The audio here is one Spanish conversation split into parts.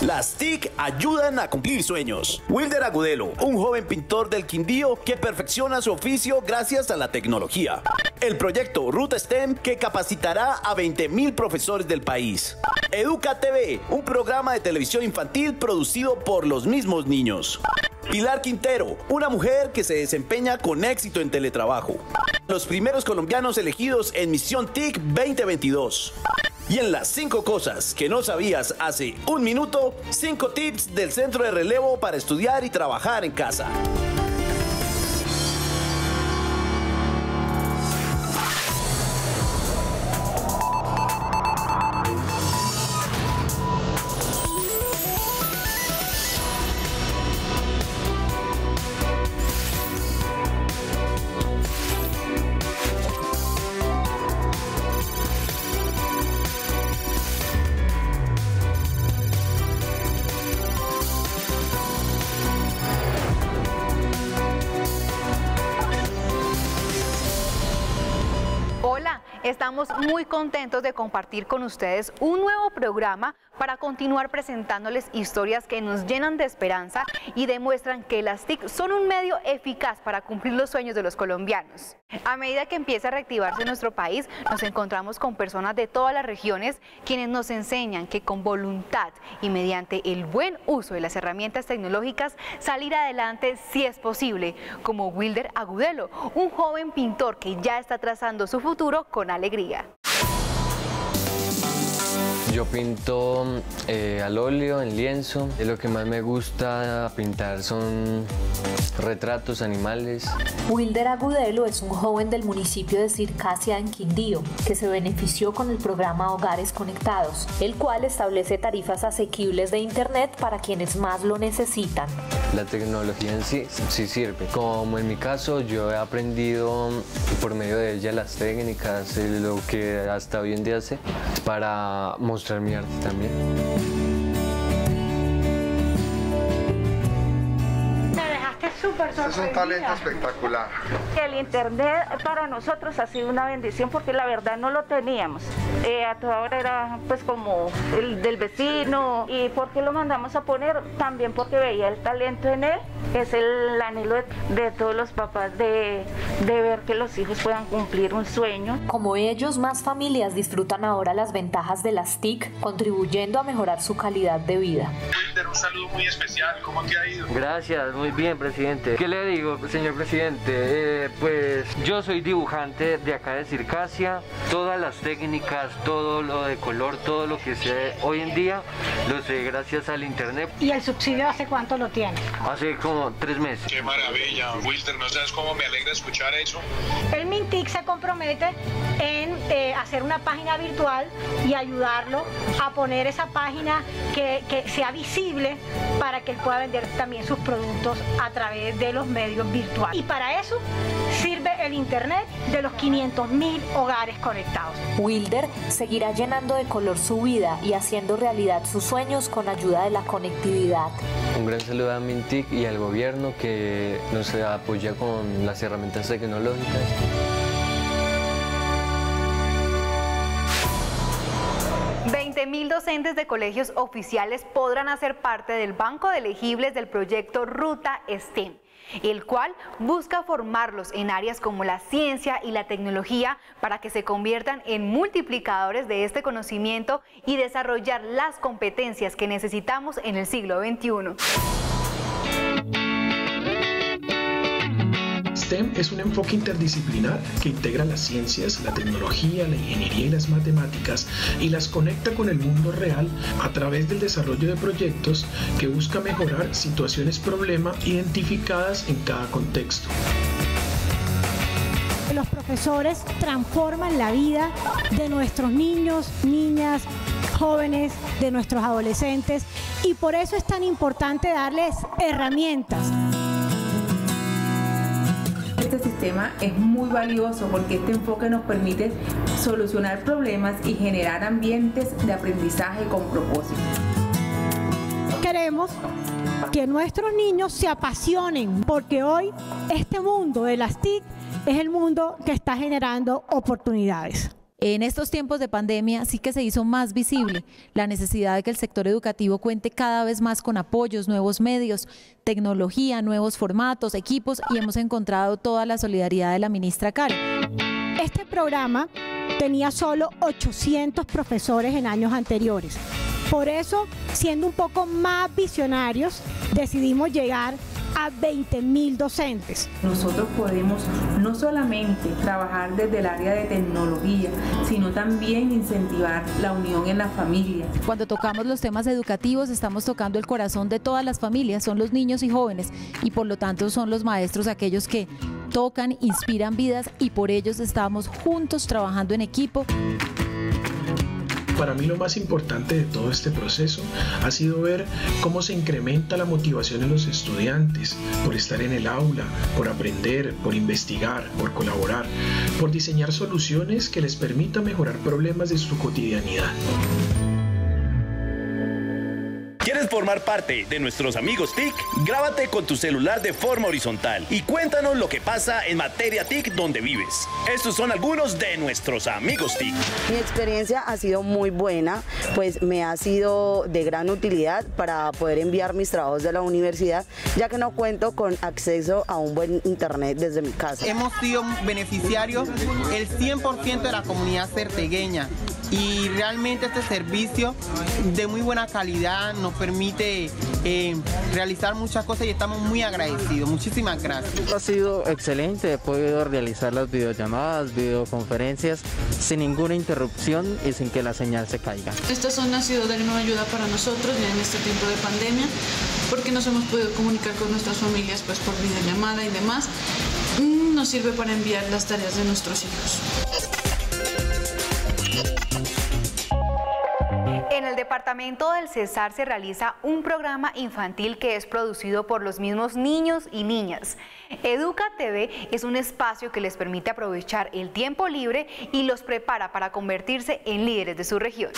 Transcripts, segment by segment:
Las TIC ayudan a cumplir sueños. Wilder Agudelo, un joven pintor del Quindío que perfecciona su oficio gracias a la tecnología. El proyecto Ruta STEM que capacitará a 20.000 profesores del país. Educa TV, un programa de televisión infantil producido por los mismos niños. Pilar Quintero, una mujer que se desempeña con éxito en teletrabajo. Los primeros colombianos elegidos en Misión TIC 2022. Y en las 5 cosas que no sabías hace un minuto, 5 tips del centro de relevo para estudiar y trabajar en casa. Estamos muy contentos de compartir con ustedes un nuevo programa para continuar presentándoles historias que nos llenan de esperanza y demuestran que las TIC son un medio eficaz para cumplir los sueños de los colombianos. A medida que empieza a reactivarse nuestro país, nos encontramos con personas de todas las regiones quienes nos enseñan que con voluntad y mediante el buen uso de las herramientas tecnológicas, salir adelante si es posible, como Wilder Agudelo, un joven pintor que ya está trazando su futuro con alegría. प्रक्रिया Yo pinto eh, al óleo, en lienzo. Lo que más me gusta pintar son retratos, animales. Wilder Agudelo es un joven del municipio de Circasia en Quindío que se benefició con el programa Hogares Conectados, el cual establece tarifas asequibles de Internet para quienes más lo necesitan. La tecnología en sí sí sirve. Como en mi caso, yo he aprendido por medio de ella las técnicas, lo que hasta hoy en día sé, para mostrar mi arte también. Súper Es un talento espectacular. El internet para nosotros ha sido una bendición porque la verdad no lo teníamos. Eh, a toda hora era pues como el del vecino. ¿Y por qué lo mandamos a poner? También porque veía el talento en él. Es el anhelo de, de todos los papás de, de ver que los hijos puedan cumplir un sueño. Como ellos, más familias disfrutan ahora las ventajas de las TIC, contribuyendo a mejorar su calidad de vida. Wilder, un saludo muy especial. ¿Cómo te ha ido? Gracias, muy bien, presidente. ¿Qué le digo, señor presidente? Eh, pues yo soy dibujante de acá de Circasia. Todas las técnicas, todo lo de color, todo lo que sé hoy en día, lo sé gracias al internet. ¿Y el subsidio hace cuánto lo tiene? Hace como tres meses. Qué maravilla, Wilder. No sabes cómo me alegra escuchar eso. El Mintic se compromete en eh, hacer una página virtual y ayudarlo a poner esa página que, que sea visible para que él pueda vender también sus productos a través de los medios virtuales. Y para eso sirve el Internet de los 500.000 hogares conectados. Wilder seguirá llenando de color su vida y haciendo realidad sus sueños con ayuda de la conectividad. Un gran saludo a Mintic y al gobierno que nos apoya con las herramientas tecnológicas. Mil docentes de colegios oficiales podrán hacer parte del banco de elegibles del proyecto Ruta STEM el cual busca formarlos en áreas como la ciencia y la tecnología para que se conviertan en multiplicadores de este conocimiento y desarrollar las competencias que necesitamos en el siglo XXI. STEM es un enfoque interdisciplinar que integra las ciencias, la tecnología, la ingeniería y las matemáticas y las conecta con el mundo real a través del desarrollo de proyectos que busca mejorar situaciones problema identificadas en cada contexto. Los profesores transforman la vida de nuestros niños, niñas, jóvenes, de nuestros adolescentes y por eso es tan importante darles herramientas este sistema es muy valioso porque este enfoque nos permite solucionar problemas y generar ambientes de aprendizaje con propósito. Queremos que nuestros niños se apasionen porque hoy este mundo de las TIC es el mundo que está generando oportunidades. En estos tiempos de pandemia sí que se hizo más visible la necesidad de que el sector educativo cuente cada vez más con apoyos, nuevos medios, tecnología, nuevos formatos, equipos y hemos encontrado toda la solidaridad de la ministra Karen. Este programa tenía solo 800 profesores en años anteriores. Por eso, siendo un poco más visionarios, decidimos llegar a 20 mil docentes. Nosotros podemos no solamente trabajar desde el área de tecnología, sino también incentivar la unión en las familias. Cuando tocamos los temas educativos estamos tocando el corazón de todas las familias, son los niños y jóvenes y por lo tanto son los maestros aquellos que tocan, inspiran vidas y por ellos estamos juntos trabajando en equipo. Para mí lo más importante de todo este proceso ha sido ver cómo se incrementa la motivación en los estudiantes por estar en el aula, por aprender, por investigar, por colaborar, por diseñar soluciones que les permitan mejorar problemas de su cotidianidad. ¿Quieres formar parte de nuestros amigos TIC? Grábate con tu celular de forma horizontal y cuéntanos lo que pasa en materia TIC donde vives. Estos son algunos de nuestros amigos TIC. Mi experiencia ha sido muy buena, pues me ha sido de gran utilidad para poder enviar mis trabajos de la universidad, ya que no cuento con acceso a un buen internet desde mi casa. Hemos sido beneficiarios el 100% de la comunidad certegueña y realmente este servicio de muy buena calidad nos permite eh, realizar muchas cosas y estamos muy agradecidos. Muchísimas gracias. Ha sido excelente, he podido realizar las videollamadas, videoconferencias sin ninguna interrupción y sin que la señal se caiga. Esta zona ha sido de gran ayuda para nosotros ya en este tiempo de pandemia porque nos hemos podido comunicar con nuestras familias pues por videollamada y demás. Mm, nos sirve para enviar las tareas de nuestros hijos. En el departamento del Cesar se realiza un programa infantil que es producido por los mismos niños y niñas. Educa TV es un espacio que les permite aprovechar el tiempo libre y los prepara para convertirse en líderes de su región.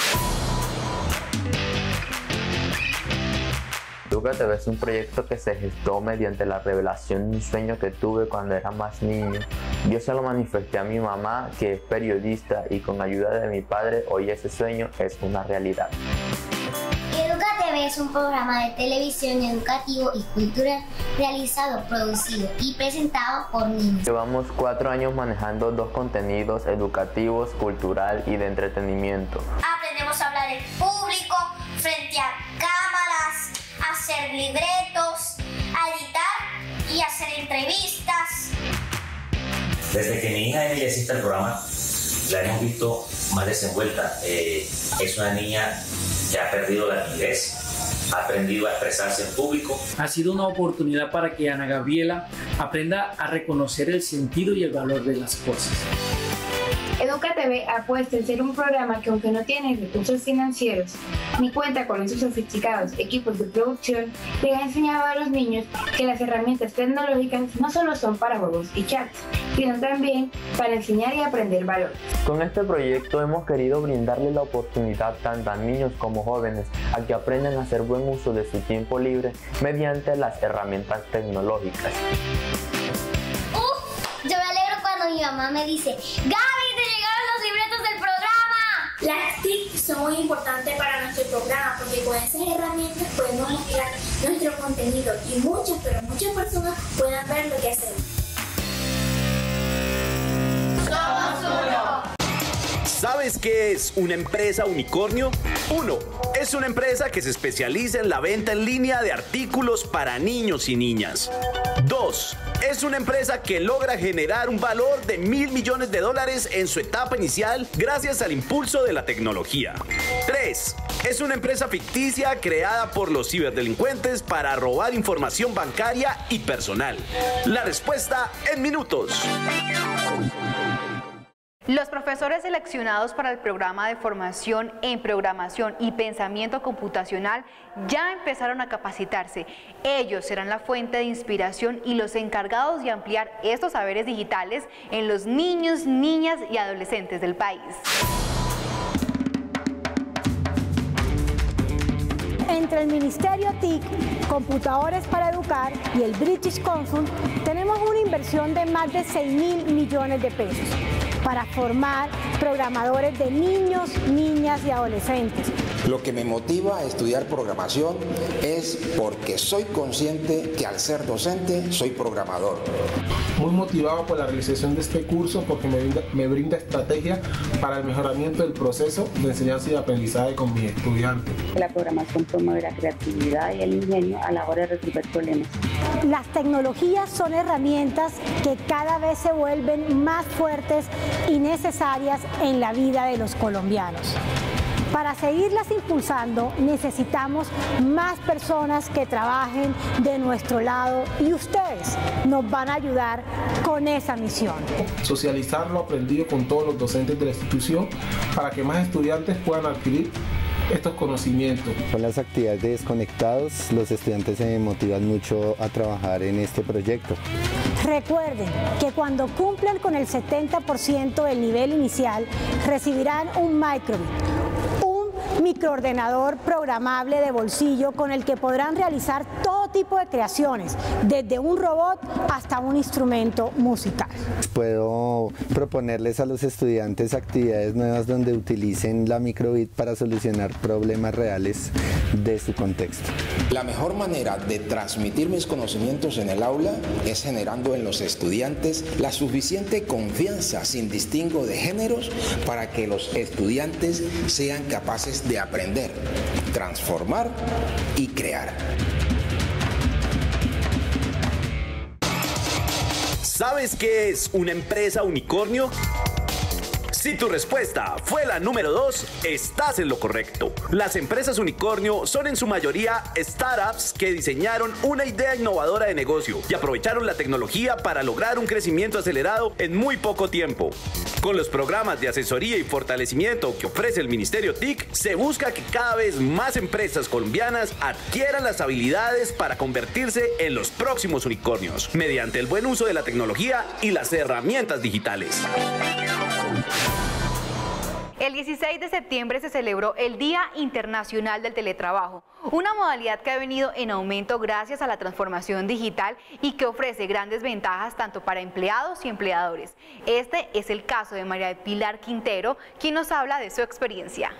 TV es un proyecto que se gestó mediante la revelación de un sueño que tuve cuando era más niño. Yo se lo manifesté a mi mamá, que es periodista, y con ayuda de mi padre hoy ese sueño es una realidad. TV es un programa de televisión educativo y cultural realizado, producido y presentado por niños. Llevamos cuatro años manejando dos contenidos educativos, cultural y de entretenimiento. Aprendemos a hablar en público, frente a cámaras, hacer libretos, a editar y hacer entrevistas. Desde que mi hija Emilia existe el programa, la hemos visto más desenvuelta. Eh, es una niña que ha perdido la timidez, ha aprendido a expresarse en público. Ha sido una oportunidad para que Ana Gabriela aprenda a reconocer el sentido y el valor de las cosas. TV apuesta en ser un programa que aunque no tiene recursos financieros ni cuenta con esos sofisticados equipos de producción, le ha enseñado a los niños que las herramientas tecnológicas no solo son para juegos y chats, sino también para enseñar y aprender valor. Con este proyecto hemos querido brindarle la oportunidad tanto a niños como jóvenes a que aprendan a hacer buen uso de su tiempo libre mediante las herramientas tecnológicas. Uf, yo me alegro cuando mi mamá me dice, Gaby, te llegaron los libretos del programa. Las TIC son muy importantes para nuestro programa porque con esas herramientas podemos mostrar nuestro contenido y muchas, pero muchas personas puedan ver lo que hacemos. Somos uno. ¿Sabes qué es una empresa unicornio? Uno, es una empresa que se especializa en la venta en línea de artículos para niños y niñas. Dos, es una empresa que logra generar un valor de mil millones de dólares en su etapa inicial gracias al impulso de la tecnología. 3. Es una empresa ficticia creada por los ciberdelincuentes para robar información bancaria y personal. La respuesta en minutos. Los profesores seleccionados para el programa de formación en programación y pensamiento computacional ya empezaron a capacitarse. Ellos serán la fuente de inspiración y los encargados de ampliar estos saberes digitales en los niños, niñas y adolescentes del país. Entre el Ministerio TIC, Computadores para Educar y el British Council tenemos una inversión de más de 6 mil millones de pesos para formar programadores de niños, niñas y adolescentes. Lo que me motiva a estudiar programación es porque soy consciente que al ser docente soy programador. Muy motivado por la realización de este curso porque me brinda, me brinda estrategia para el mejoramiento del proceso de enseñanza y aprendizaje con mis estudiantes. La programación promueve la creatividad y el ingenio a la hora de resolver problemas. Las tecnologías son herramientas que cada vez se vuelven más fuertes y necesarias en la vida de los colombianos. Para seguirlas impulsando necesitamos más personas que trabajen de nuestro lado y ustedes nos van a ayudar con esa misión. Socializar lo aprendido con todos los docentes de la institución para que más estudiantes puedan adquirir estos conocimientos. Con las actividades de desconectados, los estudiantes se motivan mucho a trabajar en este proyecto. Recuerden que cuando cumplan con el 70% del nivel inicial, recibirán un microbit, microordenador programable de bolsillo con el que podrán realizar todo tipo de creaciones, desde un robot hasta un instrumento musical. Puedo proponerles a los estudiantes actividades nuevas donde utilicen la microbit para solucionar problemas reales de su contexto. La mejor manera de transmitir mis conocimientos en el aula es generando en los estudiantes la suficiente confianza sin distingo de géneros para que los estudiantes sean capaces de aprender, transformar y crear. ¿Sabes qué es una empresa unicornio? Si tu respuesta fue la número 2, estás en lo correcto. Las empresas unicornio son en su mayoría startups que diseñaron una idea innovadora de negocio y aprovecharon la tecnología para lograr un crecimiento acelerado en muy poco tiempo. Con los programas de asesoría y fortalecimiento que ofrece el Ministerio TIC, se busca que cada vez más empresas colombianas adquieran las habilidades para convertirse en los próximos unicornios, mediante el buen uso de la tecnología y las herramientas digitales. El 16 de septiembre se celebró el Día Internacional del Teletrabajo, una modalidad que ha venido en aumento gracias a la transformación digital y que ofrece grandes ventajas tanto para empleados y empleadores. Este es el caso de María Pilar Quintero, quien nos habla de su experiencia.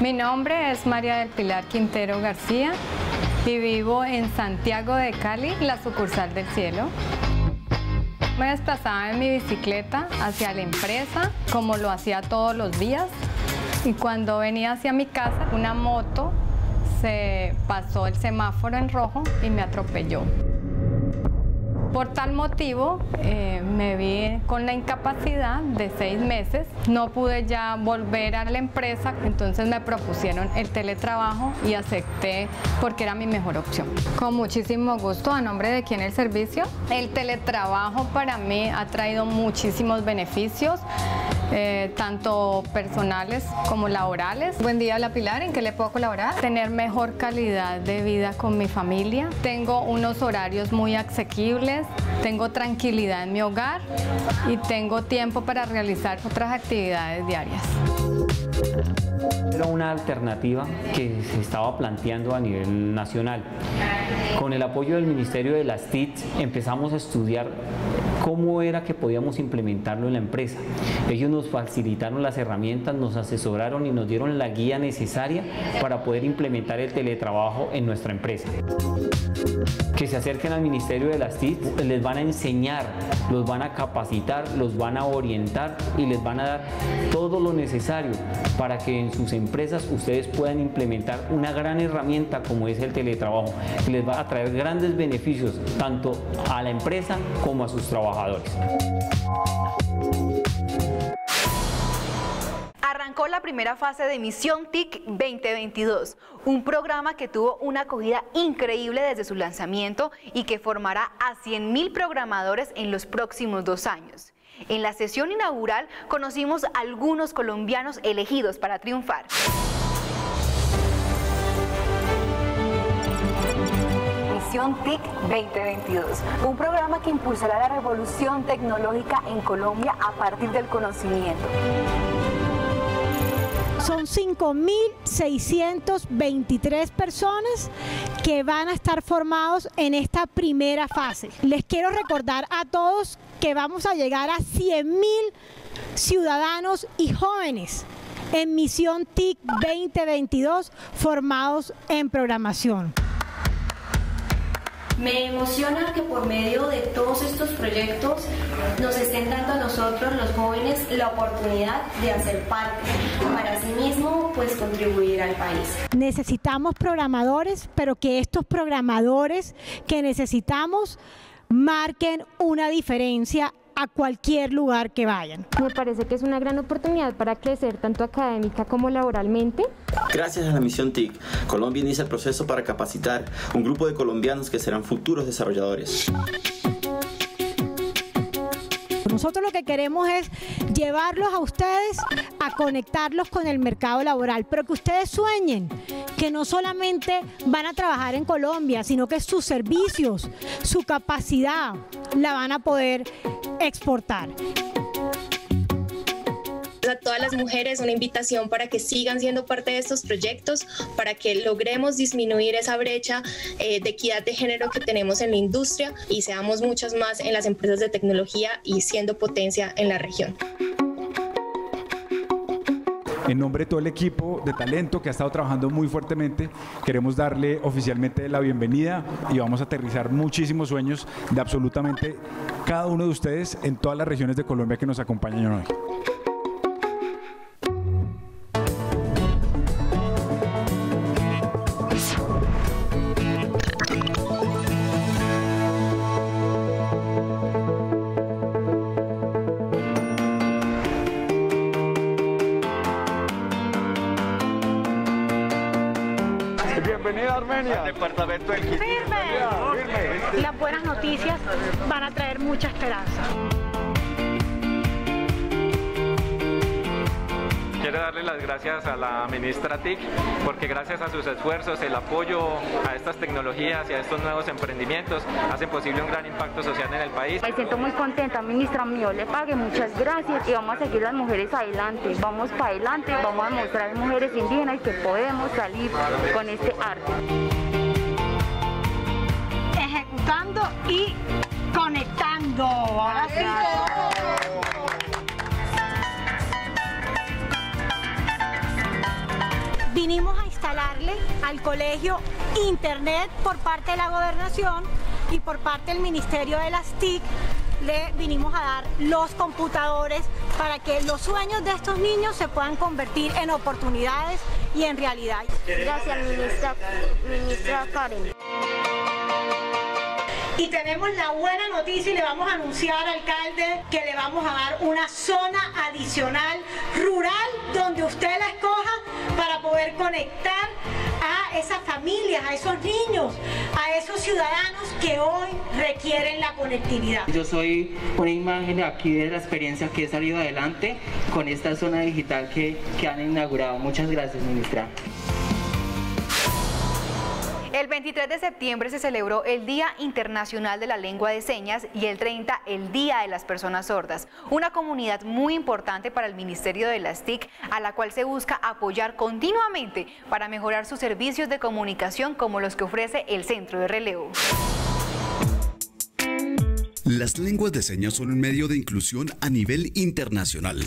Mi nombre es María del Pilar Quintero García y vivo en Santiago de Cali, la sucursal del cielo. Me desplazaba en mi bicicleta hacia la empresa, como lo hacía todos los días. Y cuando venía hacia mi casa, una moto se pasó el semáforo en rojo y me atropelló. Por tal motivo, eh, me vi con la incapacidad de seis meses. No pude ya volver a la empresa, entonces me propusieron el teletrabajo y acepté porque era mi mejor opción. Con muchísimo gusto, a nombre de quien el servicio. El teletrabajo para mí ha traído muchísimos beneficios. Eh, tanto personales como laborales. Buen día, La Pilar, ¿en qué le puedo colaborar? Tener mejor calidad de vida con mi familia. Tengo unos horarios muy asequibles, tengo tranquilidad en mi hogar y tengo tiempo para realizar otras actividades diarias. Era una alternativa que se estaba planteando a nivel nacional. Con el apoyo del Ministerio de las TIC empezamos a estudiar cómo era que podíamos implementarlo en la empresa. Ellos nos facilitaron las herramientas, nos asesoraron y nos dieron la guía necesaria para poder implementar el teletrabajo en nuestra empresa. Que se acerquen al Ministerio de las TIC, les van a enseñar, los van a capacitar, los van a orientar y les van a dar todo lo necesario para que en sus empresas ustedes puedan implementar una gran herramienta como es el teletrabajo, que les va a traer grandes beneficios tanto a la empresa como a sus trabajadores. Arrancó la primera fase de Misión TIC 2022, un programa que tuvo una acogida increíble desde su lanzamiento y que formará a 100.000 programadores en los próximos dos años. En la sesión inaugural conocimos a algunos colombianos elegidos para triunfar. Misión TIC 2022, un programa que impulsará la revolución tecnológica en Colombia a partir del conocimiento. Son 5.623 personas que van a estar formados en esta primera fase. Les quiero recordar a todos que vamos a llegar a 100 mil ciudadanos y jóvenes en Misión TIC 2022 formados en programación. Me emociona que por medio de todos estos proyectos nos estén dando a nosotros los jóvenes la oportunidad de hacer parte para asimismo pues contribuir al país. Necesitamos programadores, pero que estos programadores que necesitamos marquen una diferencia a cualquier lugar que vayan. Me parece que es una gran oportunidad para crecer tanto académica como laboralmente. Gracias a la misión TIC, Colombia inicia el proceso para capacitar un grupo de colombianos que serán futuros desarrolladores. Nosotros lo que queremos es llevarlos a ustedes a conectarlos con el mercado laboral, pero que ustedes sueñen que no solamente van a trabajar en Colombia, sino que sus servicios, su capacidad la van a poder exportar a todas las mujeres una invitación para que sigan siendo parte de estos proyectos, para que logremos disminuir esa brecha eh, de equidad de género que tenemos en la industria y seamos muchas más en las empresas de tecnología y siendo potencia en la región. En nombre de todo el equipo de talento que ha estado trabajando muy fuertemente, queremos darle oficialmente la bienvenida y vamos a aterrizar muchísimos sueños de absolutamente cada uno de ustedes en todas las regiones de Colombia que nos acompañan hoy. Departamento del Firme. Las buenas noticias van a traer mucha esperanza. Quiero darle las gracias a la ministra TIC porque gracias a sus esfuerzos, el apoyo a estas tecnologías y a estos nuevos emprendimientos hacen posible un gran impacto social en el país. Me siento muy contenta, ministra mío, le pague muchas gracias y vamos a seguir las mujeres adelante, vamos para adelante, vamos a mostrar a las mujeres indígenas que podemos salir con este arte y conectando. Ahora sí. Vinimos a instalarle al colegio internet por parte de la gobernación y por parte del Ministerio de las TIC le vinimos a dar los computadores para que los sueños de estos niños se puedan convertir en oportunidades y en realidad. Gracias, ministra, ministra Karen. Y tenemos la buena noticia y le vamos a anunciar, alcalde, que le vamos a dar una zona adicional rural donde usted la escoja para poder conectar a esas familias, a esos niños, a esos ciudadanos que hoy requieren la conectividad. Yo soy una imagen aquí de la experiencia que he salido adelante con esta zona digital que, que han inaugurado. Muchas gracias, ministra. El 23 de septiembre se celebró el Día Internacional de la Lengua de Señas y el 30 el Día de las Personas Sordas, una comunidad muy importante para el Ministerio de las TIC, a la cual se busca apoyar continuamente para mejorar sus servicios de comunicación como los que ofrece el Centro de Relevo. Las lenguas de señas son un medio de inclusión a nivel internacional.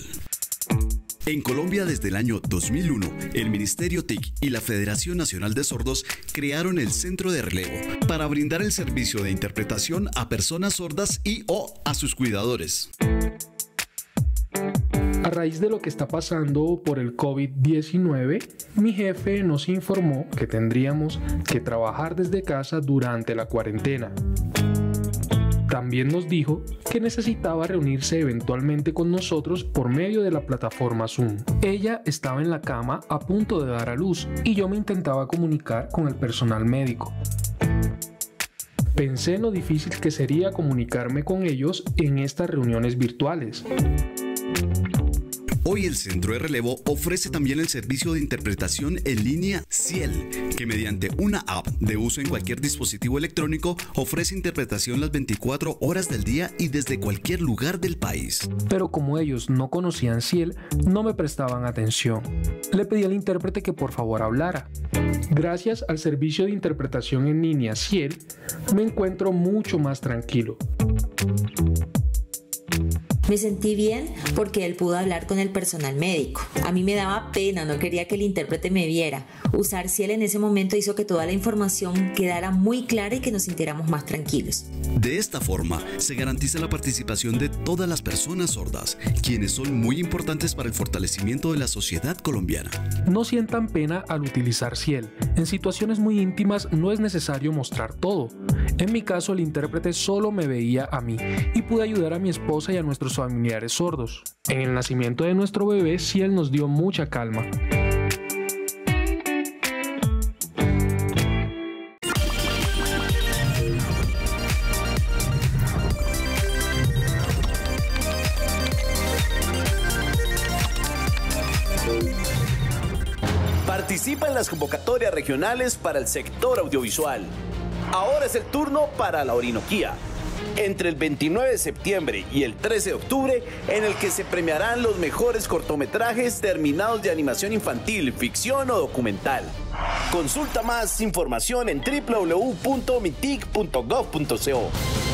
En Colombia desde el año 2001, el Ministerio TIC y la Federación Nacional de Sordos crearon el Centro de Relevo para brindar el servicio de interpretación a personas sordas y o a sus cuidadores. A raíz de lo que está pasando por el COVID-19, mi jefe nos informó que tendríamos que trabajar desde casa durante la cuarentena. También nos dijo que necesitaba reunirse eventualmente con nosotros por medio de la plataforma Zoom. Ella estaba en la cama a punto de dar a luz y yo me intentaba comunicar con el personal médico. Pensé en lo difícil que sería comunicarme con ellos en estas reuniones virtuales. Hoy el Centro de Relevo ofrece también el servicio de interpretación en línea Ciel, que mediante una app de uso en cualquier dispositivo electrónico ofrece interpretación las 24 horas del día y desde cualquier lugar del país. Pero como ellos no conocían Ciel, no me prestaban atención. Le pedí al intérprete que por favor hablara. Gracias al servicio de interpretación en línea Ciel, me encuentro mucho más tranquilo. Me sentí bien porque él pudo hablar con el personal médico. A mí me daba pena, no quería que el intérprete me viera. Usar Ciel en ese momento hizo que toda la información quedara muy clara y que nos sintiéramos más tranquilos. De esta forma, se garantiza la participación de todas las personas sordas, quienes son muy importantes para el fortalecimiento de la sociedad colombiana. No sientan pena al utilizar Ciel. En situaciones muy íntimas no es necesario mostrar todo. En mi caso, el intérprete solo me veía a mí y pude ayudar a mi esposa y a nuestros familiares sordos. En el nacimiento de nuestro bebé, Ciel nos dio mucha calma. Participa en las convocatorias regionales para el sector audiovisual. Ahora es el turno para la Orinoquía entre el 29 de septiembre y el 13 de octubre, en el que se premiarán los mejores cortometrajes terminados de animación infantil, ficción o documental. Consulta más información en www.mitic.gov.co.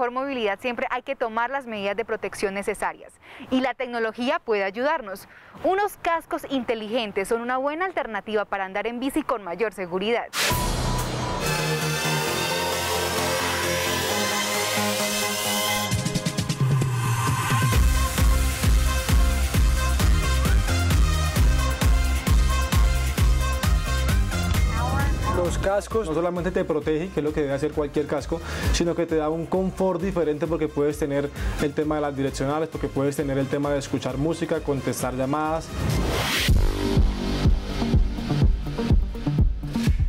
mejor movilidad siempre hay que tomar las medidas de protección necesarias y la tecnología puede ayudarnos. Unos cascos inteligentes son una buena alternativa para andar en bici con mayor seguridad. Los cascos no solamente te protege, que es lo que debe hacer cualquier casco, sino que te da un confort diferente porque puedes tener el tema de las direccionales, porque puedes tener el tema de escuchar música, contestar llamadas.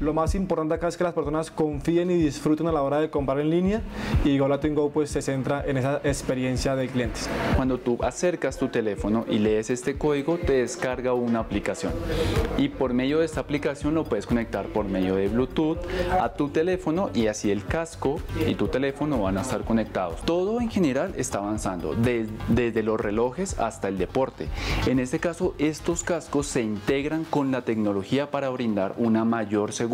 Lo más importante acá es que las personas confíen y disfruten a la hora de comprar en línea y Go Go pues se centra en esa experiencia de clientes. Cuando tú acercas tu teléfono y lees este código te descarga una aplicación y por medio de esta aplicación lo puedes conectar por medio de Bluetooth a tu teléfono y así el casco y tu teléfono van a estar conectados. Todo en general está avanzando desde los relojes hasta el deporte. En este caso estos cascos se integran con la tecnología para brindar una mayor seguridad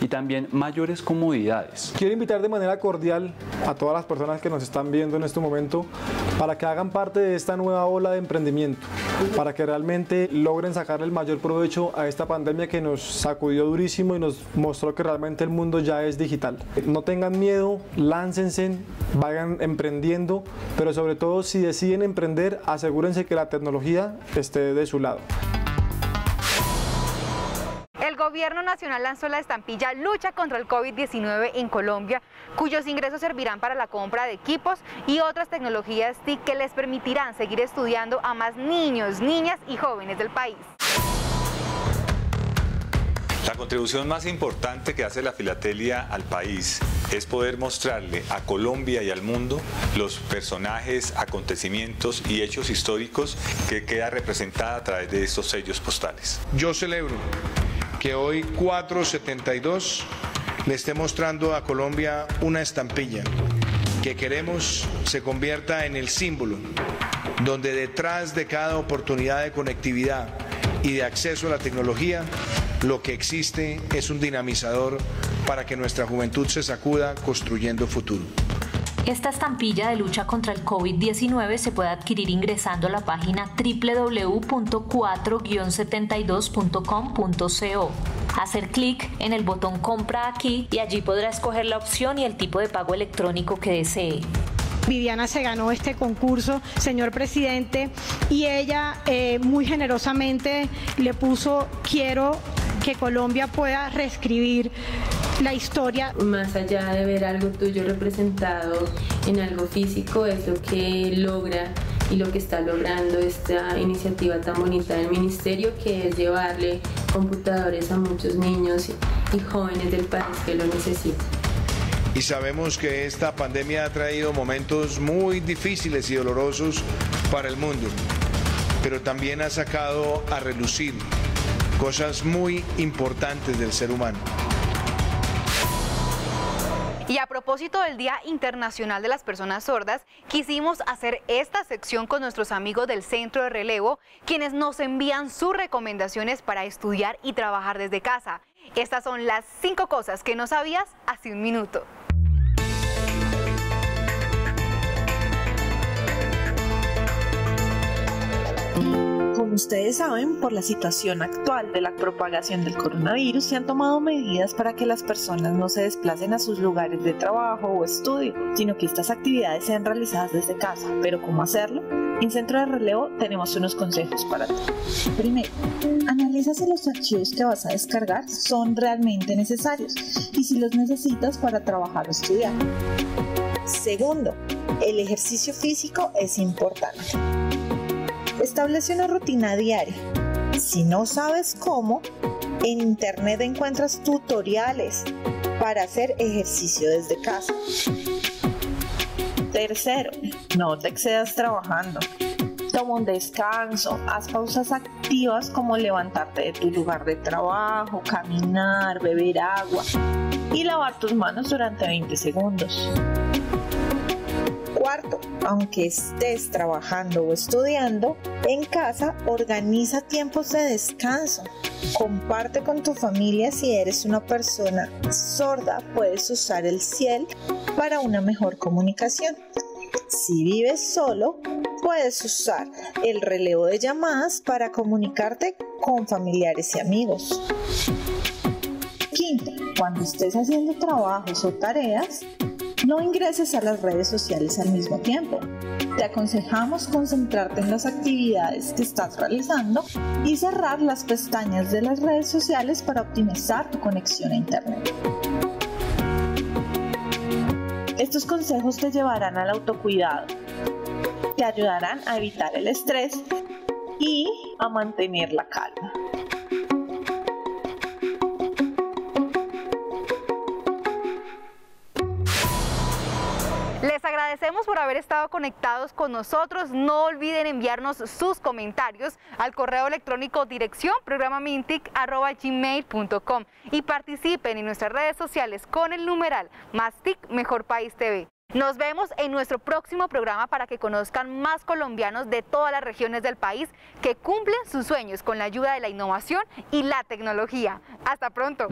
y también mayores comodidades. Quiero invitar de manera cordial a todas las personas que nos están viendo en este momento para que hagan parte de esta nueva ola de emprendimiento, para que realmente logren sacar el mayor provecho a esta pandemia que nos sacudió durísimo y nos mostró que realmente el mundo ya es digital. No tengan miedo, láncense, vayan emprendiendo, pero sobre todo si deciden emprender, asegúrense que la tecnología esté de su lado. El Gobierno Nacional lanzó la estampilla Lucha contra el COVID-19 en Colombia, cuyos ingresos servirán para la compra de equipos y otras tecnologías TIC que les permitirán seguir estudiando a más niños, niñas y jóvenes del país. La contribución más importante que hace la filatelia al país es poder mostrarle a Colombia y al mundo los personajes, acontecimientos y hechos históricos que queda representada a través de estos sellos postales. Yo celebro que hoy 472 le esté mostrando a Colombia una estampilla que queremos se convierta en el símbolo donde detrás de cada oportunidad de conectividad y de acceso a la tecnología, lo que existe es un dinamizador para que nuestra juventud se sacuda construyendo futuro. Esta estampilla de lucha contra el COVID-19 se puede adquirir ingresando a la página www.4-72.com.co. Hacer clic en el botón Compra aquí y allí podrá escoger la opción y el tipo de pago electrónico que desee. Viviana se ganó este concurso, señor presidente, y ella eh, muy generosamente le puso quiero que Colombia pueda reescribir la historia. Más allá de ver algo tuyo representado en algo físico, es lo que logra y lo que está logrando esta iniciativa tan bonita del ministerio, que es llevarle computadores a muchos niños y jóvenes del país que lo necesitan. y sabemos que esta pandemia ha traído momentos muy difíciles y dolorosos para el mundo, pero también ha sacado a relucir cosas muy importantes del ser humano. Y a propósito del Día Internacional de las Personas Sordas, quisimos hacer esta sección con nuestros amigos del Centro de Relevo, quienes nos envían sus recomendaciones para estudiar y trabajar desde casa. Estas son las cinco cosas que no sabías hace un minuto. Como ustedes saben, por la situación actual de la propagación del coronavirus, se han tomado medidas para que las personas no se desplacen a sus lugares de trabajo o estudio, sino que estas actividades sean realizadas desde casa. Pero ¿cómo hacerlo? En Centro de Relevo tenemos unos consejos para ti. Primero, analiza si los archivos que vas a descargar son realmente necesarios y si los necesitas para trabajar o estudiar. Segundo, el ejercicio físico es importante. Establece una rutina diaria. Si no sabes cómo, en internet encuentras tutoriales para hacer ejercicio desde casa. Tercero, no te excedas trabajando. Toma un descanso, haz pausas activas como levantarte de tu lugar de trabajo, caminar, beber agua y lavar tus manos durante 20 segundos. Aunque estés trabajando o estudiando, en casa organiza tiempos de descanso. Comparte con tu familia si eres una persona sorda, puedes usar el ciel para una mejor comunicación. Si vives solo, puedes usar el relevo de llamadas para comunicarte con familiares y amigos. Quinto, cuando estés haciendo trabajos o tareas, no ingreses a las redes sociales al mismo tiempo. Te aconsejamos concentrarte en las actividades que estás realizando y cerrar las pestañas de las redes sociales para optimizar tu conexión a Internet. Estos consejos te llevarán al autocuidado, te ayudarán a evitar el estrés y a mantener la calma. Les agradecemos por haber estado conectados con nosotros. No olviden enviarnos sus comentarios al correo electrónico dirección programamintic.gmail.com y participen en nuestras redes sociales con el numeral Mastic Mejor País TV. Nos vemos en nuestro próximo programa para que conozcan más colombianos de todas las regiones del país que cumplen sus sueños con la ayuda de la innovación y la tecnología. Hasta pronto.